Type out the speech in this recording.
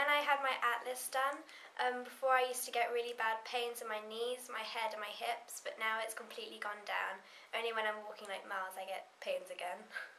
when I had my atlas done, um, before I used to get really bad pains in my knees, my head and my hips, but now it's completely gone down. Only when I'm walking like miles I get pains again.